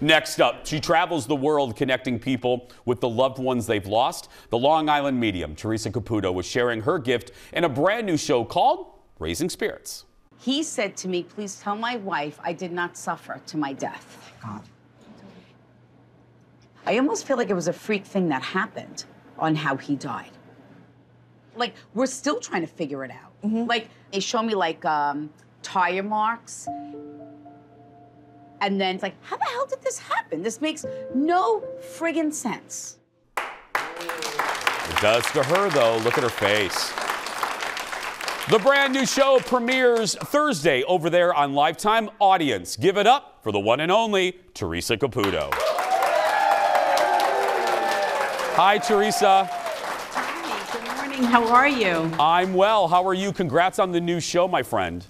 Next up, she travels the world connecting people with the loved ones they've lost. The Long Island medium, Theresa Caputo, was sharing her gift in a brand new show called Raising Spirits. He said to me, please tell my wife I did not suffer to my death. God. I almost feel like it was a freak thing that happened on how he died. Like, we're still trying to figure it out. Like, they show me like um, tire marks. And then it's like, how the hell did this happen? This makes no friggin' sense. It does to her, though. Look at her face. The brand new show premieres Thursday over there on Lifetime Audience. Give it up for the one and only Theresa Caputo. Hi, Theresa. Hi, Good morning. How are you? I'm well. How are you? Congrats on the new show, my friend.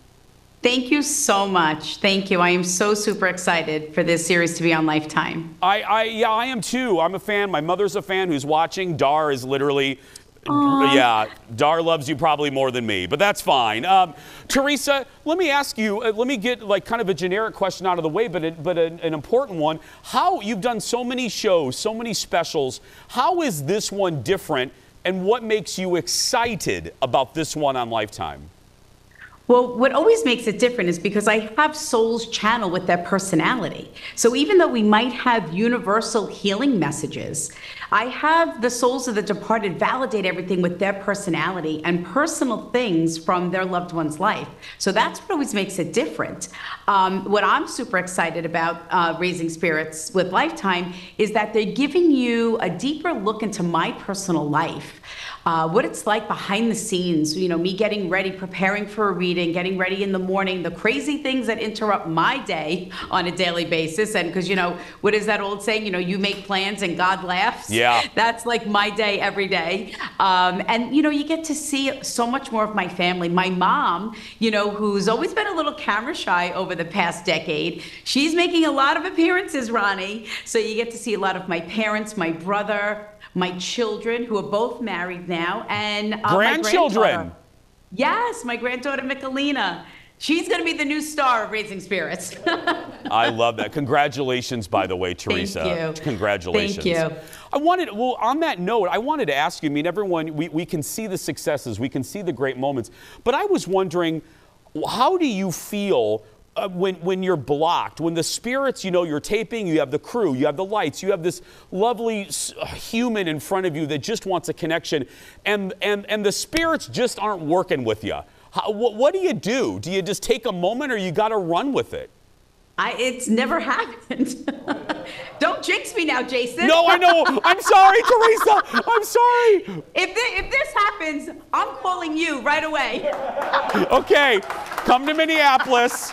Thank you so much. Thank you. I am so super excited for this series to be on Lifetime. I, I, yeah, I am too. I'm a fan. My mother's a fan who's watching. Dar is literally, yeah, Dar loves you probably more than me, but that's fine. Um, Theresa, let me ask you. Uh, let me get like kind of a generic question out of the way, but but an important one. How you've done so many shows, so many specials. How is this one different, and what makes you excited about this one on Lifetime? Well, what always makes it different is because I have souls channel with their personality. So even though we might have universal healing messages, I have the souls of the departed validate everything with their personality and personal things from their loved one's life. So that's what always makes it different. Um, what I'm super excited about uh, raising spirits with Lifetime is that they're giving you a deeper look into my personal life. Uh, what it's like behind the scenes, you know, me getting ready, preparing for a reading, getting ready in the morning, the crazy things that interrupt my day on a daily basis. And because, you know, what is that old saying? You know, you make plans and God laughs. Yeah. That's like my day every day. Um, and, you know, you get to see so much more of my family. My mom, you know, who's always been a little camera shy over the past decade, she's making a lot of appearances, Ronnie. So you get to see a lot of my parents, my brother, my children, who are both married now, and uh, Grandchildren. Yes, my granddaughter Michelina. She's going to be the new star of Raising Spirits. I love that. Congratulations, by the way, Theresa. Thank you. Congratulations. Thank you. I wanted, well, on that note, I wanted to ask you. I mean, everyone, we, we can see the successes, we can see the great moments, but I was wondering, how do you feel? Uh, when, when you're blocked, when the spirits, you know, you're taping, you have the crew, you have the lights, you have this lovely s- human in front of you that just wants a connection, and, and, and the spirits just aren't working with you. How, what, what do you do? Do you just take a moment or you got to run with it? I, it's never happened. Don't jinx me now, Jason. No, I know. I'm sorry, Theresa. I'm sorry. If, thi- if this happens, I'm calling you right away. Okay, come to Minneapolis.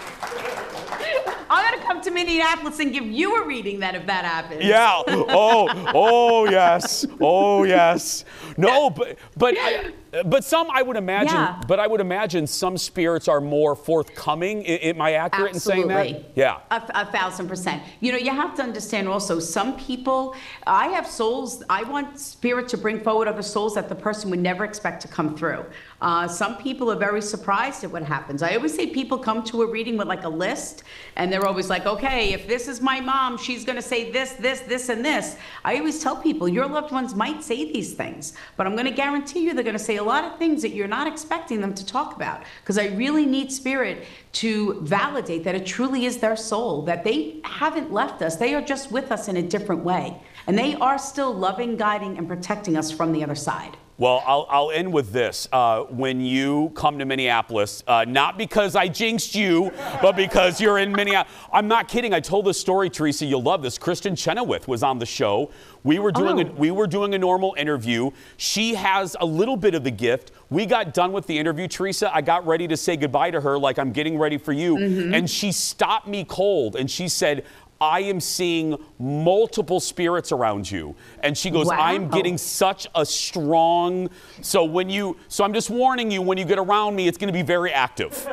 Come to Minneapolis and give you a reading then if that happens. Yeah. Oh, oh, oh yes. Oh yes. No, but but I, but some I would imagine. Yeah. But I would imagine some spirits are more forthcoming. Am I accurate in saying Absolutely. that? Yeah. A, a thousand percent. You know, you have to understand also, some people, I have souls, I want spirit to bring forward other souls that the person would never expect to come through. Uh, some people are very surprised at what happens. I always say people come to a reading with like a list, and they're always like, okay, if this is my mom, she's going to say this, this, this, and this. I always tell people, your loved ones might say these things, but I'm going to guarantee you they're going to say a lot of things that you're not expecting them to talk about. Because I really need spirit to validate that it truly is their soul, that they haven't left us. They are just with us in a different way. And they are still loving, guiding, and protecting us from the other side. Well, I'll, I'll end with this. Uh, when you come to Minneapolis, uh, not because I jinxed you, but because you're in Minneapolis. I'm not kidding. I told this story, Theresa. You'll love this. Kristin Chenoweth was on the show. We were doing a, Oh. we were doing a normal interview. She has a little bit of the gift. We got done with the interview, Theresa. I got ready to say goodbye to her, like I'm getting ready for you, and she stopped me cold, and she said. I am seeing multiple spirits around you. And she goes, I'm getting such a strong so when you so i'm just warning you when you get around me it's going to be very active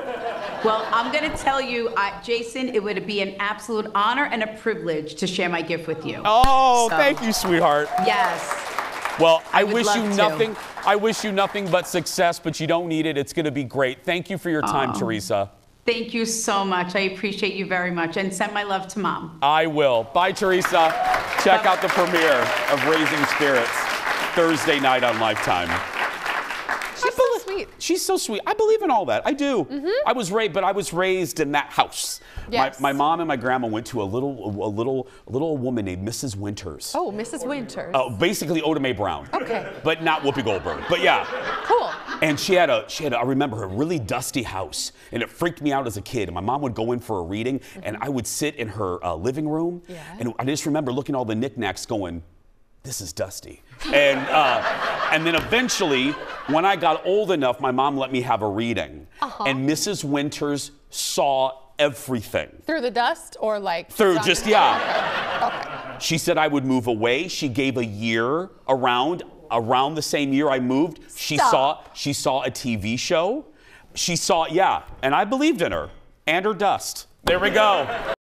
Well, I'm going to tell you, uh, Jason, it would be an absolute honor and a privilege to share my gift with you. oh So- thank you sweetheart Yes. well i, I wish you love to. nothing i wish you nothing but success but you don't need it it's going to be great thank you for your time theresa Thank you so much. I appreciate you very much. And send my love to mom. I will. Bye, Theresa. Check out the premiere of Raising Spirits Thursday night on Lifetime. She's so sweet. She's so sweet. I believe in all that. I do. I was raised, but I was raised in that house. Yes. My, my mom and my grandma went to a little, a little, a little woman named Mrs. Winters. Oh, Mrs. Winters. Uh, basically Oda Mae Brown. Okay. But not Whoopi Goldberg. But yeah. Cool. And she had a, she had, a, I remember her really dusty house, and it freaked me out as a kid. And my mom would go in for a reading, and I would sit in her uh, living room, Yeah. and I just remember looking at all the knickknacks, going, "This is dusty." and uh, and then eventually, when I got old enough, my mom let me have a reading, Uh-huh. and Mrs. Winters saw everything Through the dust or like through just yeah. She said I would move away. She gave a year around around the same year I moved. She saw she saw a TV show. She saw yeah, and I believed in her and her dust. There we go.